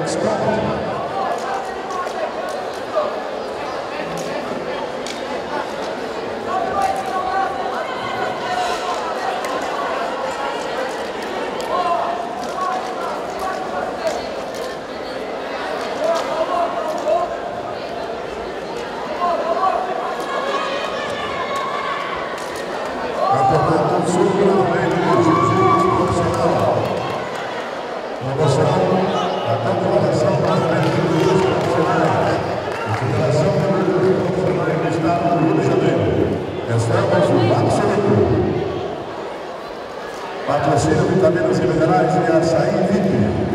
Expect. vitamina minerais e açaí VIP.